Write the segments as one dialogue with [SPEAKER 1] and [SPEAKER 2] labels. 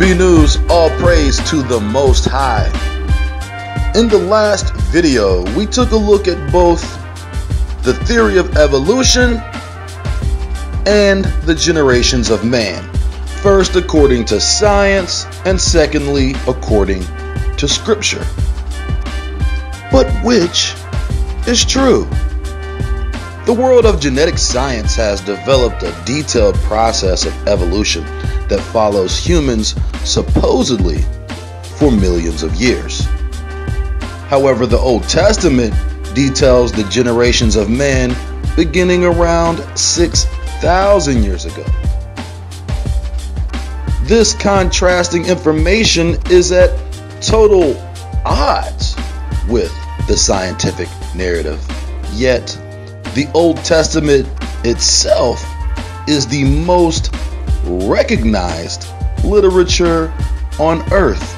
[SPEAKER 1] UB News, all praise to the Most High. In the last video, we took a look at both the theory of evolution and the generations of man. First, according to science, and secondly, according to scripture. But which is true? The world of genetic science has developed a detailed process of evolution that follows humans supposedly for millions of years. However, the Old Testament details the generations of men beginning around 6,000 years ago. This contrasting information is at total odds with the scientific narrative. Yet, the Old Testament itself is the most recognized literature on earth.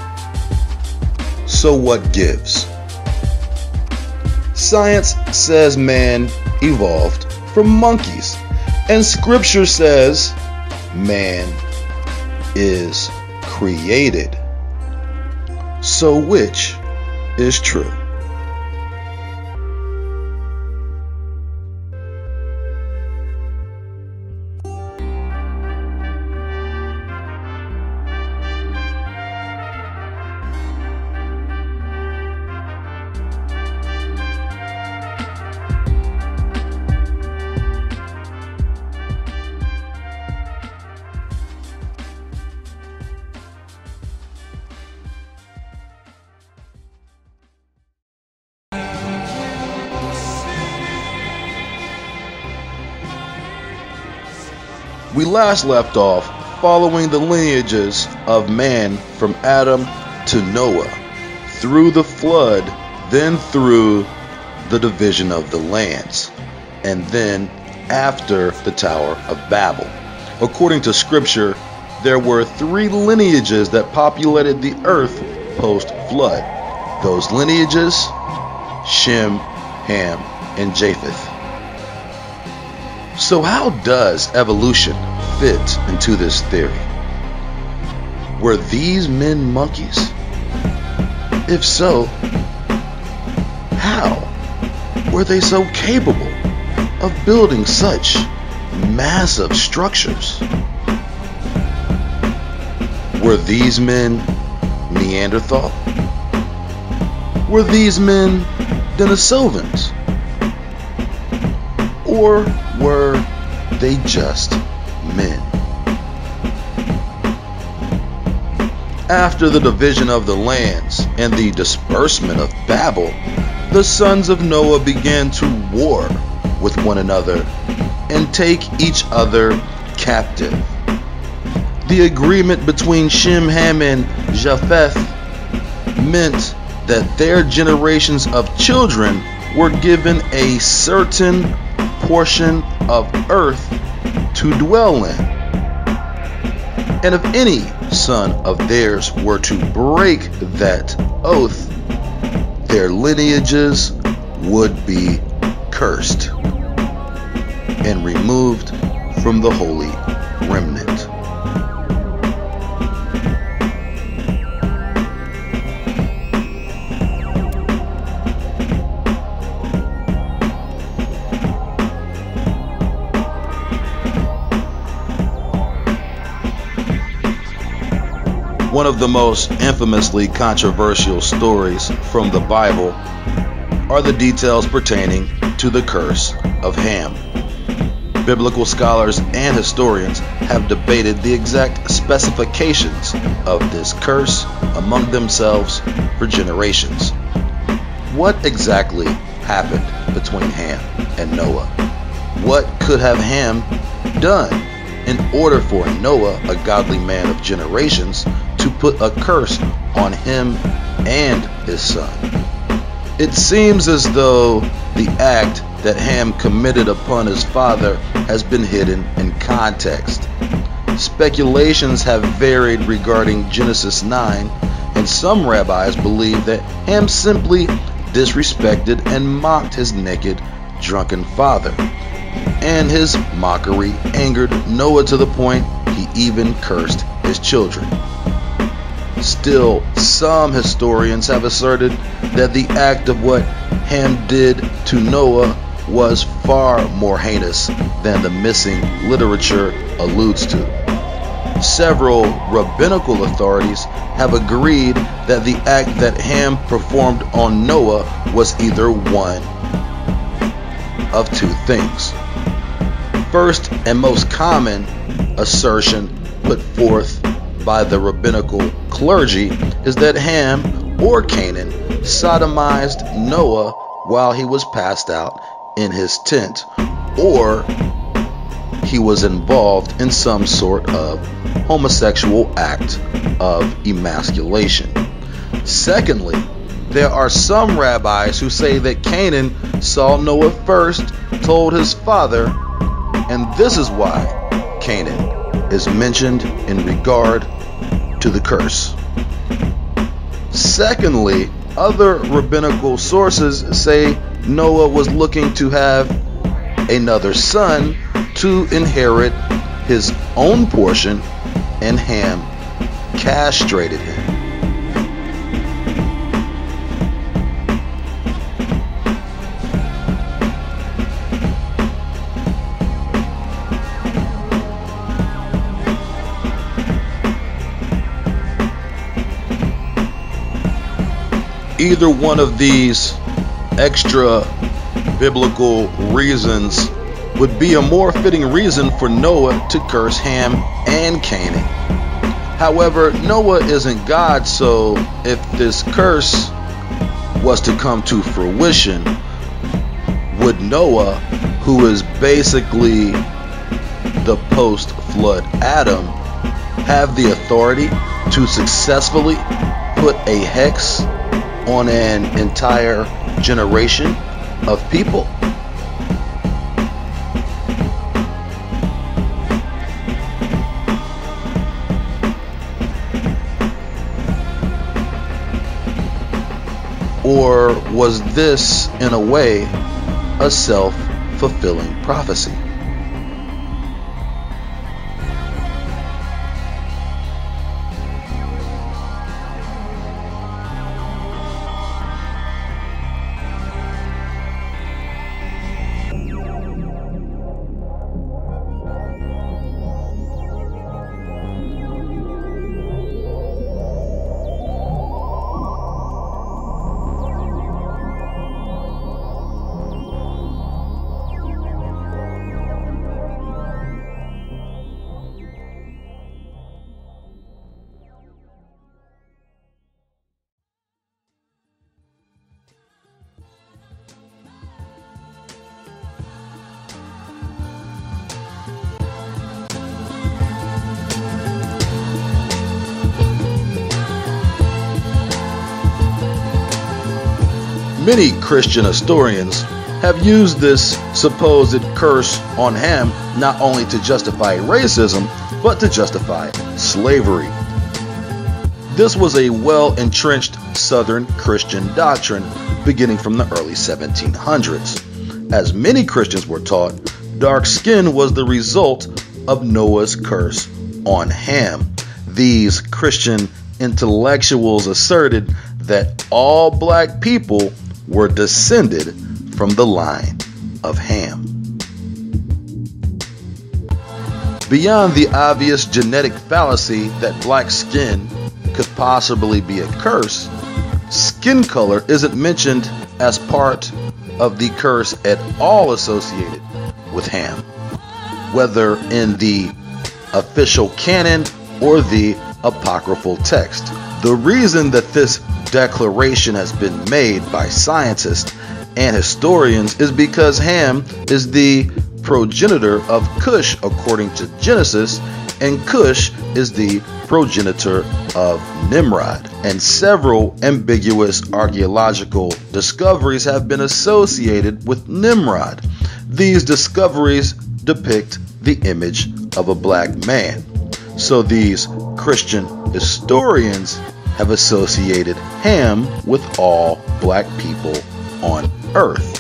[SPEAKER 1] So, what gives? Science says man evolved from monkeys, and scripture says man is created. So, which is true? Last left off following the lineages of man from Adam to Noah, through the flood, then through the division of the lands, and then after the Tower of Babel. According to scripture, there were three lineages that populated the earth post flood. Those lineages Shem, Ham, and Japheth. So, how does evolution fit into this theory? Were these men monkeys? If so, how were they so capable of building such massive structures? Were these men Neanderthal? Were these men Denisovans? Or were they just After the division of the lands and the disbursement of Babel, the sons of Noah began to war with one another and take each other captive. The agreement between Shem, Ham, and Japheth meant that their generations of children were given a certain portion of earth to dwell in. And if any son of theirs were to break that oath, their lineages would be cursed and removed from the holy One of the most infamously controversial stories from the Bible are the details pertaining to the curse of Ham. Biblical scholars and historians have debated the exact specifications of this curse among themselves for generations. What exactly happened between Ham and Noah? What could have Ham done in order for Noah, a godly man of generations, to put a curse on him and his son. It seems as though the act that Ham committed upon his father has been hidden in context. Speculations have varied regarding Genesis 9, and some rabbis believe that Ham simply disrespected and mocked his naked, drunken father. And his mockery angered Noah to the point he even cursed his children. Still, some historians have asserted that the act of what Ham did to Noah was far more heinous than the missing literature alludes to. Several rabbinical authorities have agreed that the act that Ham performed on Noah was either one of two things. First and most common assertion put forth by the rabbinical clergy is that Ham or Canaan sodomized Noah while he was passed out in his tent, or he was involved in some sort of homosexual act of emasculation. Secondly, there are some rabbis who say that Canaan saw Noah first, told his father, and this is why Canaan is mentioned in regard to the curse. Secondly, other rabbinical sources say Noah was looking to have another son to inherit his own portion, and Ham castrated him. Either one of these extra biblical reasons would be a more fitting reason for Noah to curse Ham and Canaan. However, Noah isn't God, so if this curse was to come to fruition, would Noah, who is basically the post flood Adam, have the authority to successfully put a hex on an entire generation of people. Or was this, in a way, a self fulfilling prophecy? Many Christian historians have used this supposed curse on Ham not only to justify racism, but to justify slavery. This was a well entrenched Southern Christian doctrine beginning from the early 1700s. As many Christians were taught, dark skin was the result of Noah's curse on Ham. These Christian intellectuals asserted that all black people were descended from the line of Ham. Beyond the obvious genetic fallacy that black skin could possibly be a curse, skin color isn't mentioned as part of the curse at all associated with Ham, whether in the official canon or the apocryphal text. The reason that this declaration has been made by scientists and historians is because Ham is the progenitor of Cush according to Genesis, and Cush is the progenitor of Nimrod. And several ambiguous archaeological discoveries have been associated with Nimrod. These discoveries depict the image of a black man. So these Christian historians have associated Ham with all black people on earth.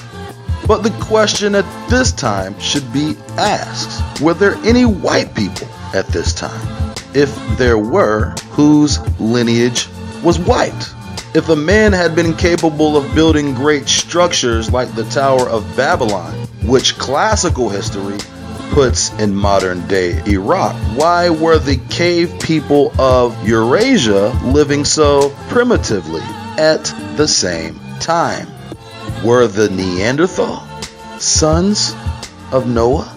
[SPEAKER 1] But the question at this time should be asked were there any white people at this time? if there were, whose lineage was white. If a man had been capable of building great structures like the Tower of Babylon, which classical history puts in modern day Iraq, why were the cave people of Eurasia living so primitively at the same time? Were the Neanderthal sons of Noah?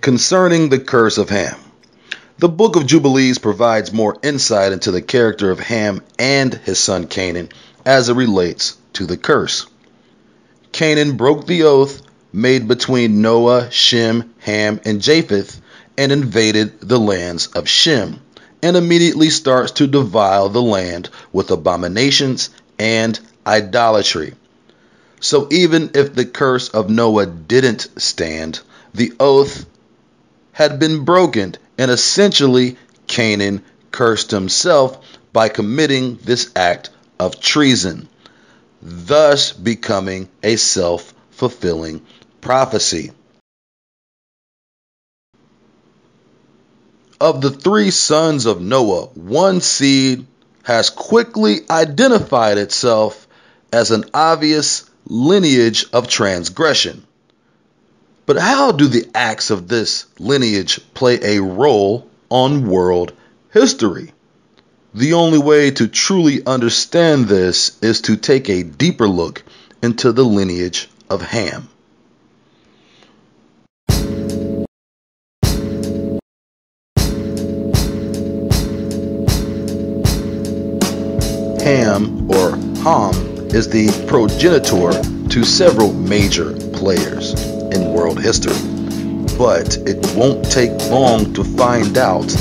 [SPEAKER 1] Concerning the curse of Ham. The book of Jubilees provides more insight into the character of Ham and his son Canaan as it relates to the curse. Canaan broke the oath made between Noah, Shem, Ham, and Japheth and invaded the lands of Shem and immediately starts to defile the land with abominations and idolatry. So even if the curse of Noah didn't stand, the oath had been broken and essentially Canaan cursed himself by committing this act of treason, thus becoming a self fulfilling prophecy. Of the three sons of Noah, one seed has quickly identified itself as an obvious lineage of transgression. But how do the acts of this lineage play a role on world history? The only way to truly understand this is to take a deeper look into the lineage of Ham. Ham or Ham is the progenitor to several major players in world history. But it won't take long to find out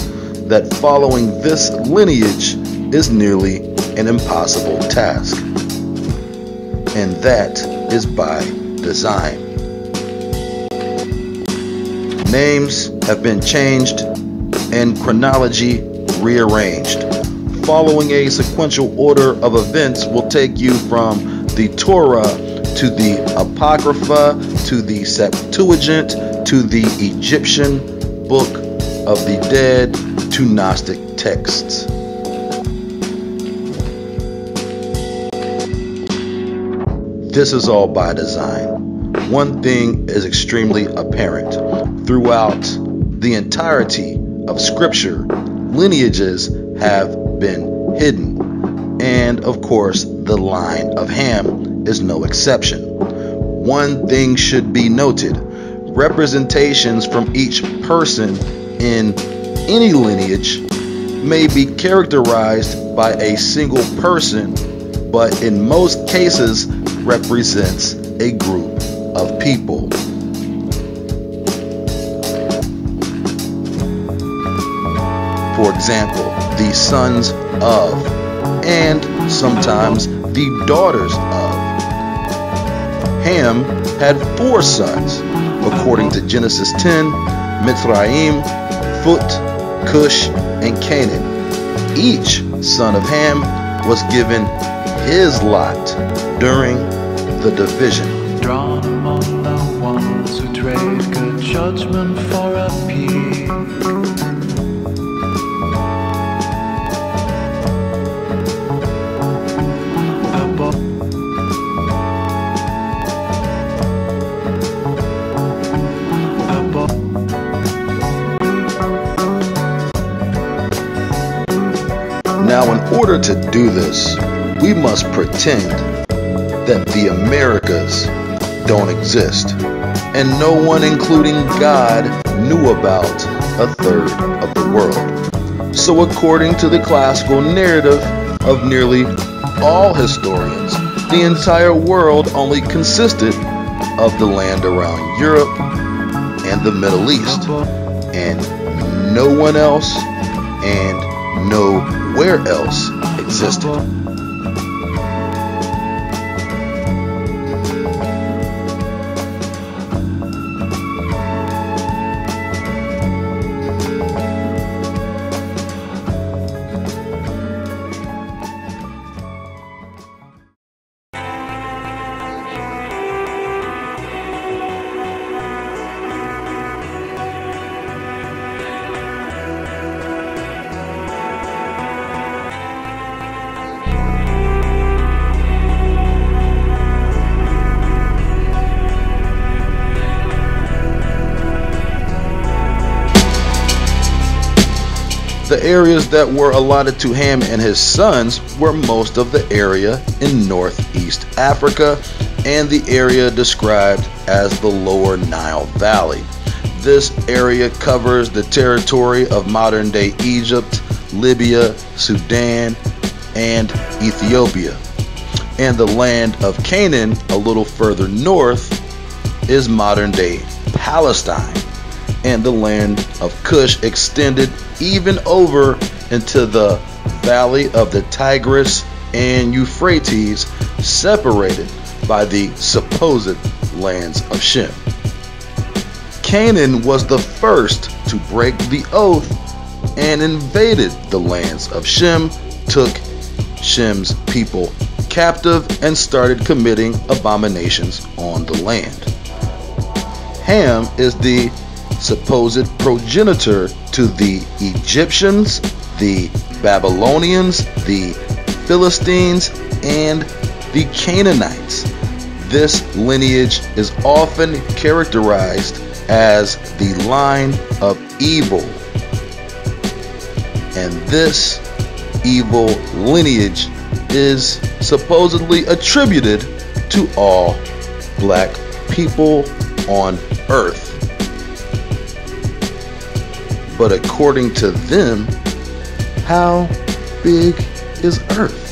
[SPEAKER 1] that following this lineage is nearly an impossible task. And that is by design. Names have been changed and chronology rearranged. Following a sequential order of events will take you from the Torah to the Apocrypha, to the Septuagint, to the Egyptian Book of the Dead, to Gnostic texts. This is all by design. One thing is extremely apparent throughout the entirety of Scripture lineages have been hidden. And of course, the line of Ham is no exception. One thing should be noted representations from each person in any lineage may be characterized by a single person, but in most cases represents a group of people. For example, the sons of, and sometimes the daughters of. Ham had four sons, according to Genesis 10, Mitzrayim, Phut, Cush, and Canaan. Each son of Ham was given his lot during the division.
[SPEAKER 2] Drawn among the ones who trade good judgment for a
[SPEAKER 1] Now, in order to do this, we must pretend that the Americas don't exist, and no one, including God, knew about a third of the world. So, according to the classical narrative of nearly all historians, the entire world only consisted of the land around Europe and the Middle East, and no one else and no where else existed. The areas that were allotted to Ham and his sons were most of the area in northeast Africa and the area described as the Lower Nile Valley. This area covers the territory of modern day Egypt, Libya, Sudan, and Ethiopia. And the land of Canaan, a little further north, is modern day Palestine. And the land of Cush extended even over into the valley of the Tigris and Euphrates, separated by the supposed lands of Shem. Canaan was the first to break the oath and invaded the lands of Shem, took Shem's people captive, and started committing abominations on the land. Ham is the supposed progenitor to the Egyptians, the Babylonians, the Philistines, and the Canaanites. This lineage is often characterized as the line of evil. And this evil lineage is supposedly attributed to all black people on earth. But according to them, how big is earth?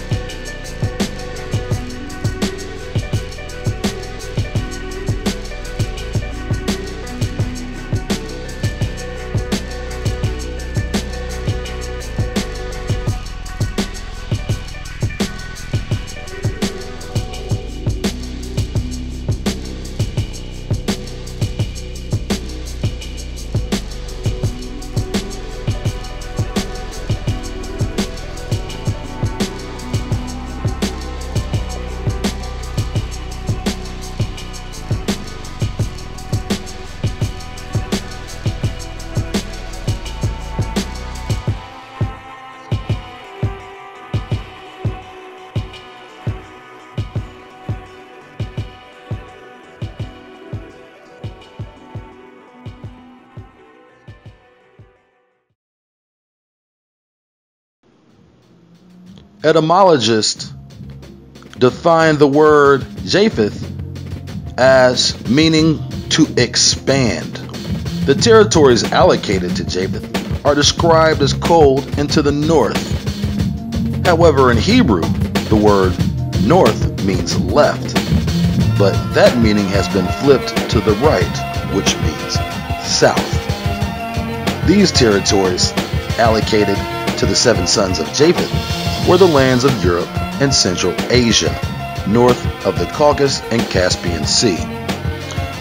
[SPEAKER 1] Etymologists define the word Japheth as meaning to expand. The territories allocated to Japheth are described as cold and to the north. However, in Hebrew, the word north means left, but that meaning has been flipped to the right, which means south. These territories allocated to the seven sons of Japheth were the lands of Europe and Central Asia, north of the Caucasus and Caspian Sea.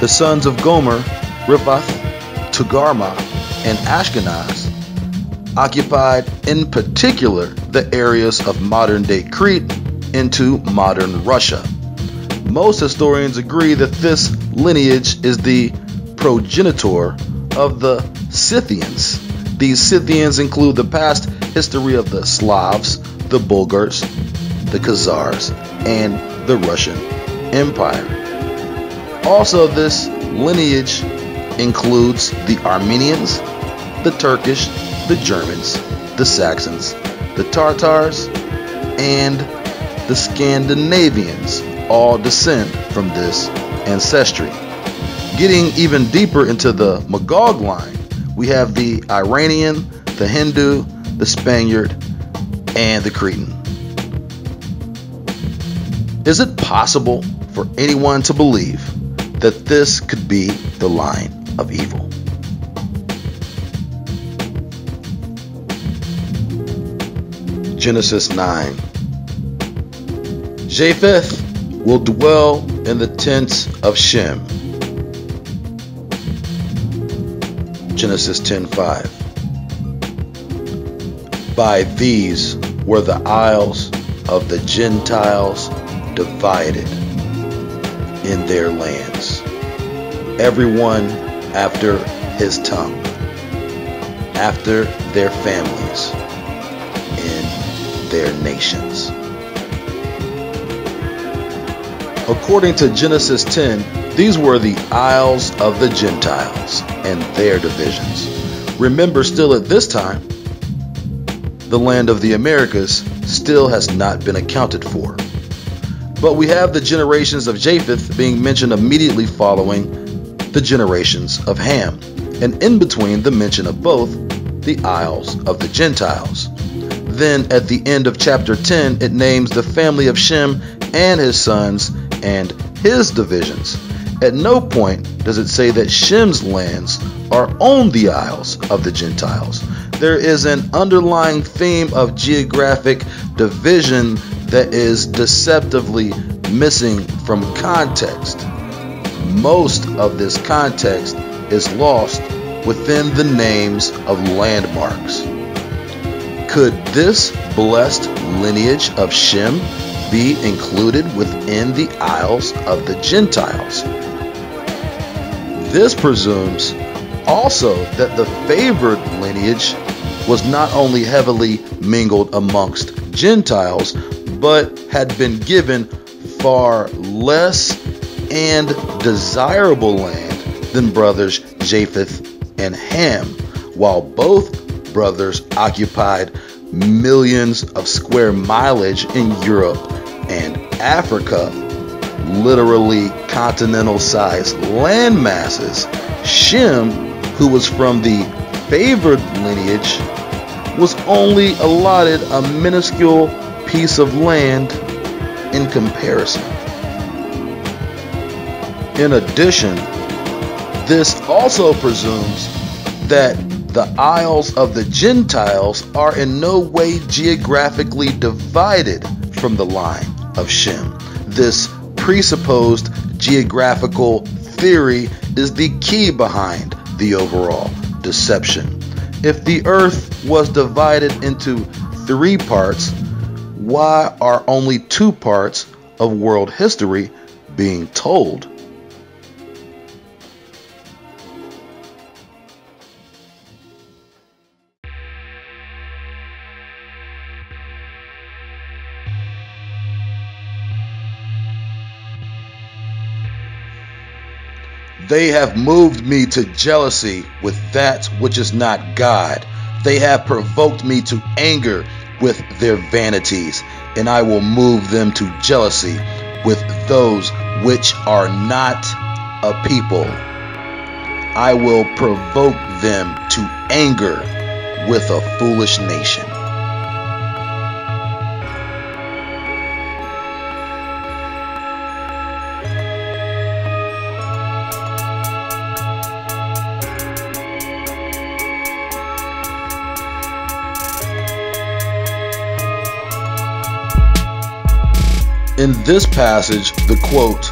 [SPEAKER 1] The sons of Gomer, Riphath, Togarmah, and Ashkenaz occupied in particular the areas of modern day Crete into modern Russia. Most historians agree that this lineage is the progenitor of the Scythians. These Scythians include the past history of the Slavs, the Bulgars, the Khazars, and the Russian Empire. Also, this lineage includes the Armenians, the Turkish, the Germans, the Saxons, the Tartars, and the Scandinavians all descend from this ancestry. Getting even deeper into the Magog line, we have the Iranian, the Hindu, the Spaniard, and the Cretan. Is it possible for anyone to believe that this could be the line of evil? Genesis 9 Japheth will dwell in the tents of Shem. Genesis 10:5 By these were the isles of the Gentiles divided in their lands, everyone after his tongue, after their families, in their nations. According to Genesis 10, these were the isles of the Gentiles and their divisions. Remember, still at this time, the land of the Americas, still has not been accounted for. But we have the generations of Japheth being mentioned immediately following the generations of Ham, and in between the mention of both the Isles of the Gentiles. Then at the end of chapter 10, it names the family of Shem and his sons and his divisions. At no point does it say that Shem's lands are on the Isles of the Gentiles. There is an underlying theme of geographic division that is deceptively missing from context. Most of this context is lost within the names of landmarks. Could this blessed lineage of Shem be included within the Isles of the Gentiles? This presumes also that the favored lineage was not only heavily mingled amongst Gentiles, but had been given far less and desirable land than brothers Japheth and Ham, while both brothers occupied millions of square mileage in Europe and Africa, literally continental sized land masses. Shem, who was from the favored lineage, was only allotted a minuscule piece of land in comparison. In addition, this also presumes that the Isles of the Gentiles are in no way geographically divided from the line of Shem. This presupposed geographical theory is the key behind the overall deception. If the earth was divided into three parts, why are only two parts of world history being told? They have moved me to jealousy with that which is not God. They have provoked me to anger with their vanities, and I will move them to jealousy with those which are not a people. I will provoke them to anger with a foolish nation. In this passage, the quote,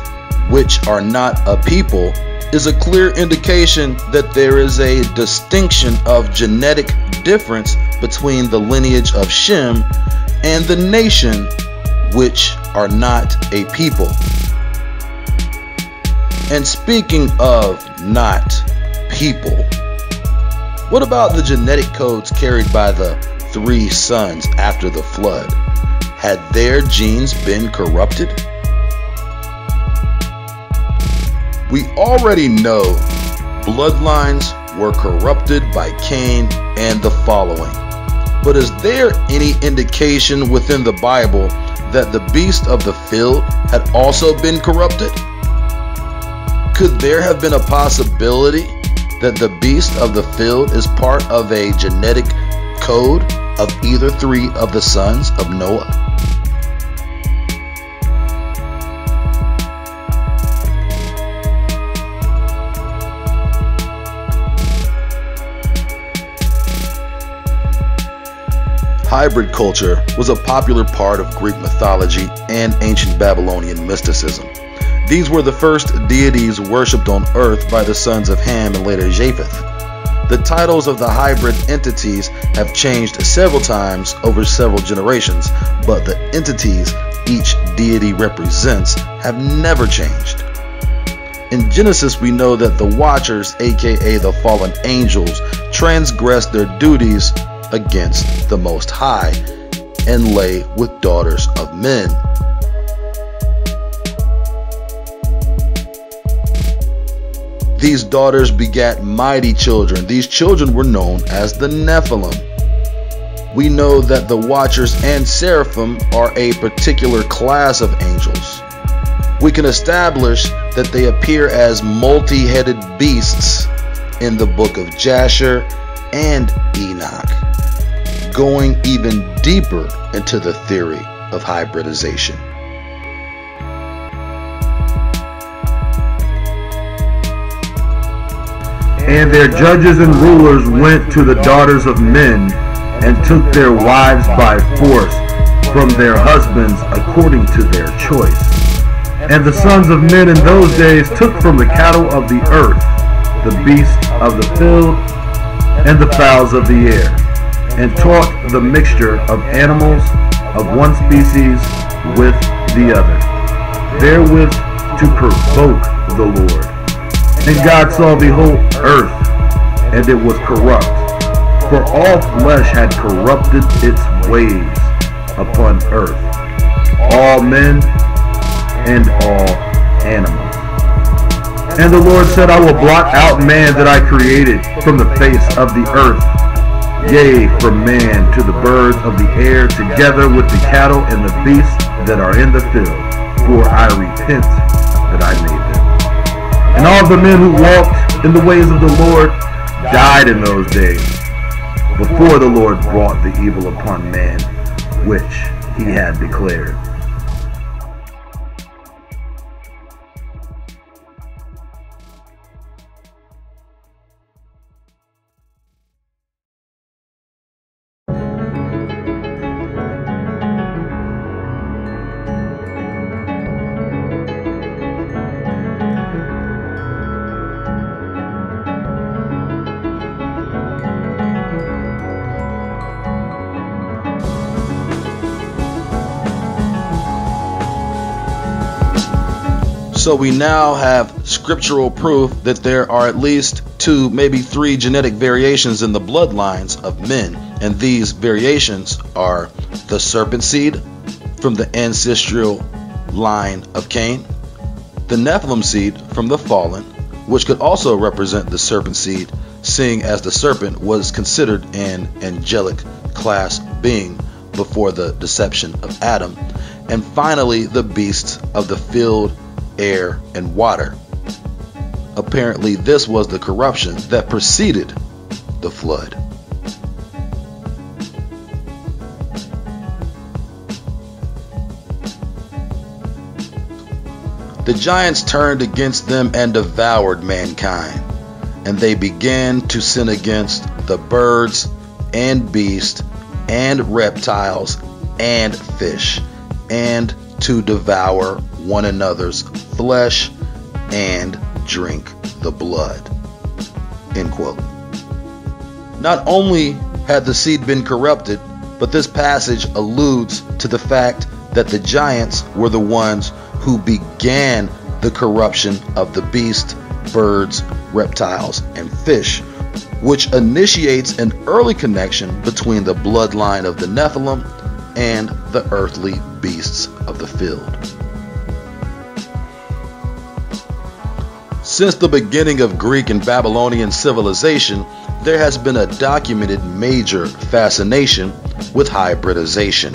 [SPEAKER 1] which are not a people, is a clear indication that there is a distinction of genetic difference between the lineage of Shem and the nation, which are not a people. And speaking of not people, what about the genetic codes carried by the three sons after the flood? Had their genes been corrupted? We already know bloodlines were corrupted by Cain and the following. But is there any indication within the Bible that the beast of the field had also been corrupted? Could there have been a possibility that the beast of the field is part of a genetic code of either three of the sons of Noah? Hybrid culture was a popular part of Greek mythology and ancient Babylonian mysticism. These were the first deities worshipped on earth by the sons of Ham and later Japheth. The titles of the hybrid entities have changed several times over several generations, but the entities each deity represents have never changed. In Genesis, we know that the Watchers, aka the fallen angels, transgressed their duties against the Most High and lay with daughters of men. These daughters begat mighty children. These children were known as the Nephilim. we know that the Watchers and Seraphim are a particular class of angels. We can establish that they appear as multi headed beasts in the book of Jasher and Enoch, going even deeper into the theory of hybridization.
[SPEAKER 3] And their judges and rulers went to the daughters of men and took their wives by force from their husbands according to their choice. And the sons of men in those days took from the cattle of the earth, the beasts of the field, and the fowls of the air, and taught the mixture of animals of one species with the other, therewith to provoke the Lord. And God saw the whole earth, and it was corrupt, for all flesh had corrupted its ways upon earth, all men and all animals. And the Lord said, I will blot out man that I created from the face of the earth, yea, from man to the birds of the air, together with the cattle and the beasts that are in the field, for I repent that I made. And all the men who walked in the ways of the Lord died in those days, before the Lord brought the evil upon man, which he had declared.
[SPEAKER 1] So we now have scriptural proof that there are at least two, maybe three genetic variations in the bloodlines of men. And these variations are the serpent seed from the ancestral line of Cain, the Nephilim seed from the fallen, which could also represent the serpent seed, seeing as the serpent was considered an angelic class being before the deception of Adam, and finally the beasts of the field air, and water. Apparently, this was the corruption that preceded the flood. The giants turned against them and devoured mankind, and they began to sin against the birds and beasts and reptiles and fish, and to devour one another's flesh and drink the blood. End quote. Not only had the seed been corrupted, but this passage alludes to the fact that the giants were the ones who began the corruption of the beast, birds, reptiles, and fish, which initiates an early connection between the bloodline of the Nephilim and the earthly beasts of the field. Since the beginning of Greek and Babylonian civilization, there has been a documented major fascination with hybridization.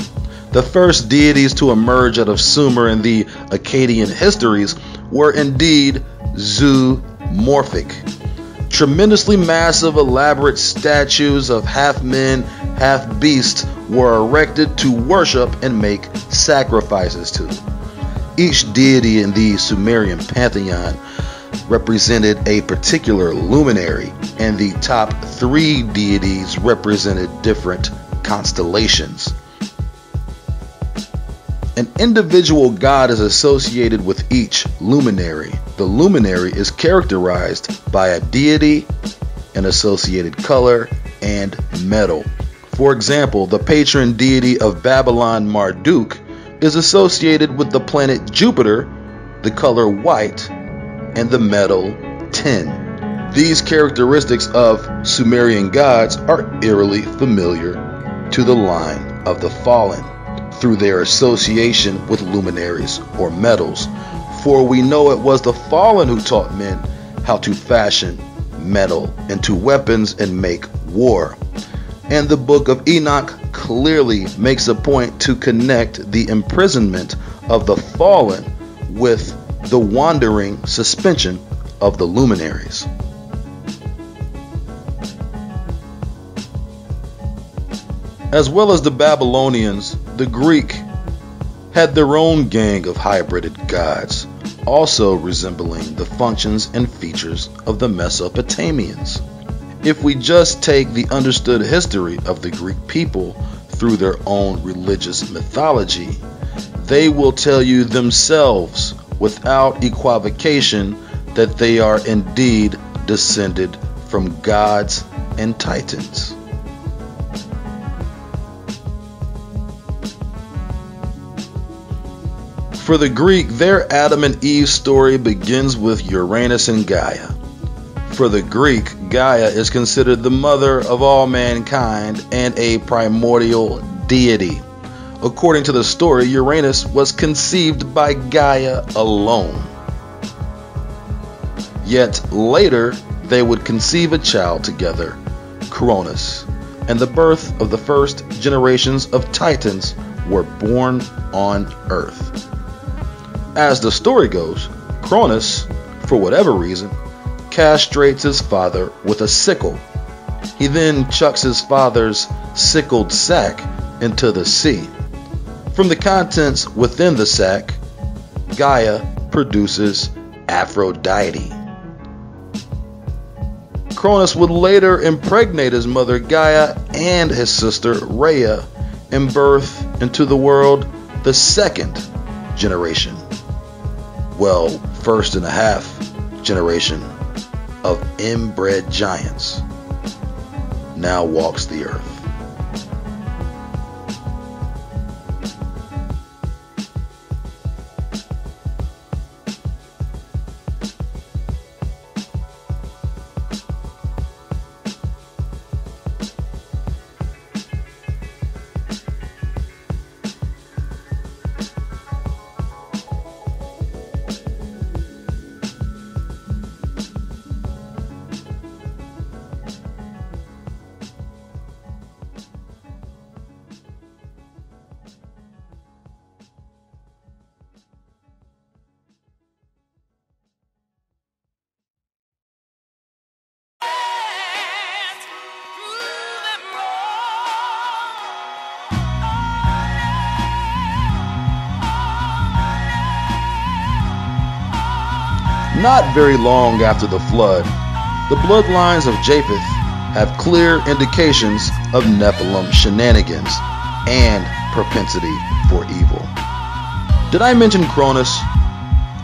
[SPEAKER 1] The first deities to emerge out of Sumer and the Akkadian histories were indeed zoomorphic. Tremendously massive, elaborate statues of half men, half beasts were erected to worship and make sacrifices to. Each deity in the Sumerian pantheon represented a particular luminary, and the top three deities represented different constellations. An individual god is associated with each luminary. The luminary is characterized by a deity, an associated color, and metal. For example, the patron deity of Babylon, Marduk, is associated with the planet Jupiter, the color white, and the metal tin. These characteristics of Sumerian gods are eerily familiar to the line of the fallen through their association with luminaries or metals. For we know it was the fallen who taught men how to fashion metal into weapons and make war. And the book of Enoch clearly makes a point to connect the imprisonment of the fallen with the wandering suspension of the luminaries. As well as the Babylonians, the Greek had their own gang of hybrided gods, also resembling the functions and features of the Mesopotamians. If we just take the understood history of the Greek people through their own religious mythology, they will tell you themselves without equivocation that they are indeed descended from gods and titans. For the Greek, their Adam and Eve story begins with Uranus and Gaia. For the Greek, Gaia is considered the mother of all mankind and a primordial deity. According to the story, Uranus was conceived by Gaia alone. Yet later, they would conceive a child together, Cronus, and the birth of the first generations of Titans were born on Earth. As the story goes, Cronus, for whatever reason, castrates his father with a sickle. He then chucks his father's sickled sack into the sea. From the contents within the sack, Gaia produces Aphrodite. Cronus would later impregnate his mother Gaia and his sister Rhea and birth into the world the second generation well, first and a half generation of inbred giants now walks the earth. Not very long after the flood, the bloodlines of Japheth have clear indications of Nephilim shenanigans and propensity for evil. Did I mention Cronus?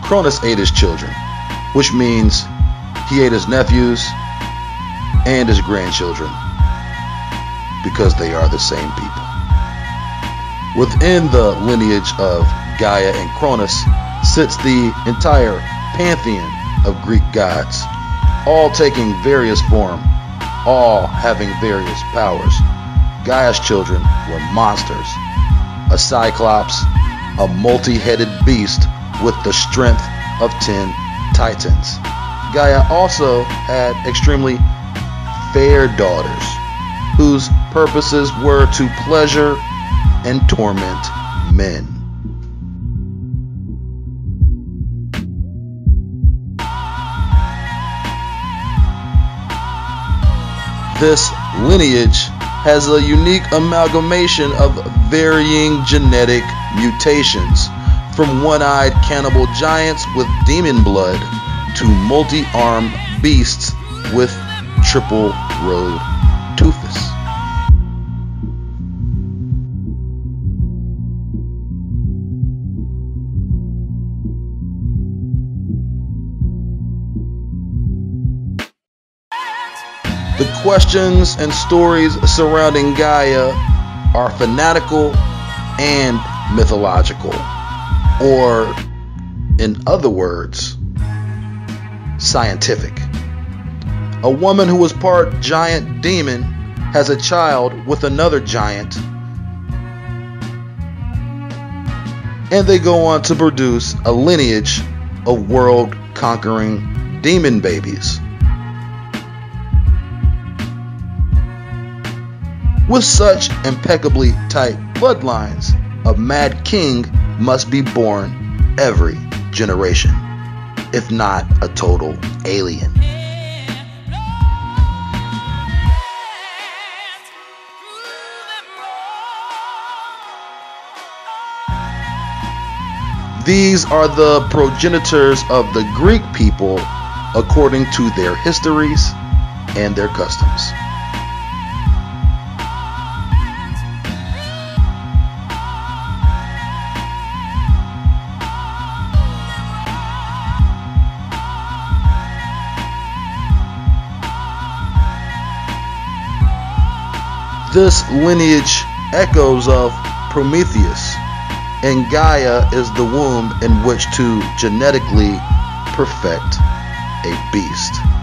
[SPEAKER 1] Cronus ate his children, which means he ate his nephews and his grandchildren because they are the same people. Within the lineage of Gaia and Cronus sits the entire pantheon of Greek gods, all taking various form, all having various powers. Gaia's children were monsters, a cyclops, a multi-headed beast with the strength of 10 titans. Gaia also had extremely fair daughters, whose purposes were to pleasure and torment men. This lineage has a unique amalgamation of varying genetic mutations, from one-eyed cannibal giants with demon blood to multi-armed beasts with triple-road toothus. The questions and stories surrounding Gaia are fanatical and mythological, or, in other words, scientific. A woman who was part giant demon has a child with another giant, and they go on to produce a lineage of world conquering demon babies. With such impeccably tight bloodlines, a mad king must be born every generation, if not a total alien. These are the progenitors of the Greek people according to their histories and their customs. This lineage echoes of Prometheus, and Gaia is the womb in which to genetically perfect a beast.